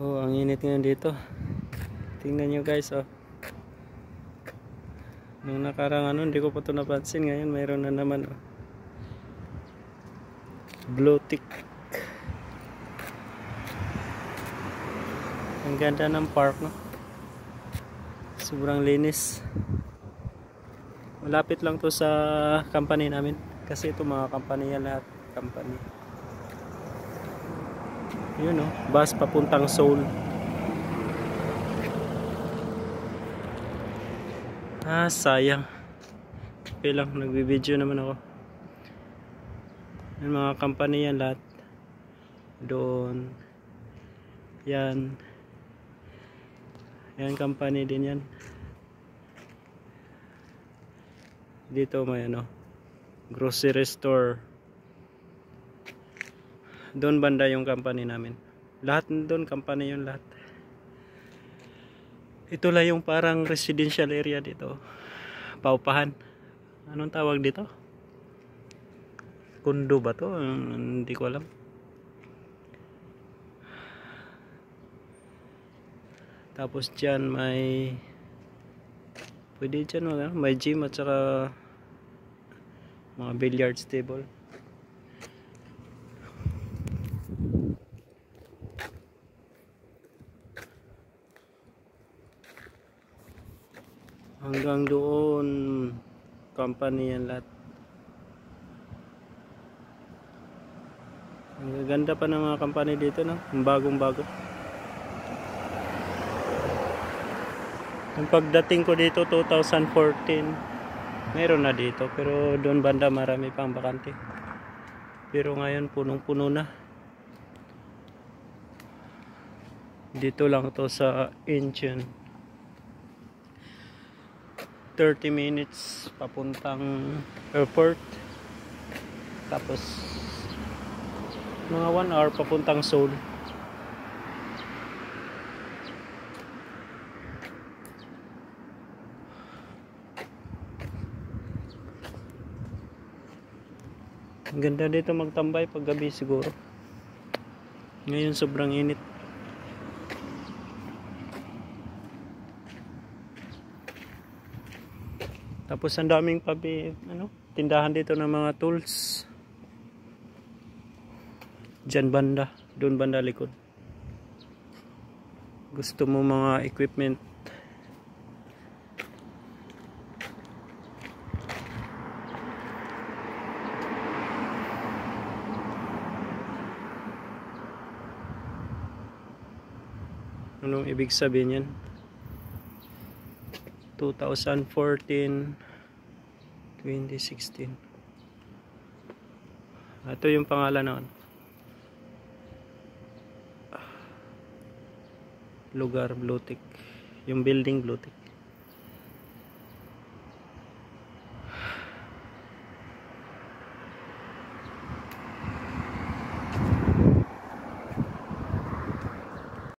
Oh, ang init ngayon dito. Tingnan nyo guys, oh. Nung nakarang ano, hindi ko pa ito napansin. Ngayon, mayroon na naman, oh. Blue tick. Ang ganda ng park, no? Sobrang linis. Malapit lang to sa company namin. Kasi ito mga company yan lahat. Company. Yun oh, bus papuntang Seoul. Ah, sayang. Okay lang, nagbibideo naman ako. Yung mga company yan lahat. Doon. Yan. Yan company din yan. Dito may ano. Grocery store doon banda yung company namin. Lahat doon company yung lahat. Ito lang yung parang residential area dito. Paupahan. Anong tawag dito? Kundo ba to? Hindi ko alam. Tapos dyan may pwede dyan wala. May gym at saka mga billiards table hanggang doon company yan lahat. Ang ganda pa ng mga company dito no? Bagong bago yung pagdating ko dito 2014 meron na dito pero doon banda marami pang bakante. Pero ngayon punong puno na. Dito lang to sa Incheon 30 minutes papuntang airport. Tapos mga 1 hour papuntang Seoul. Ang ganda dito magtambay pag gabi siguro. Ngayon sobrang init Tapos ang daming pabi, ano, tindahan dito ng mga tools. Diyan banda, doon banda likod. Gusto mo mga equipment. Anong ibig sabihin yan? 2014 2016 ito yung pangalan noon lugar Bluetick yung building Bluetick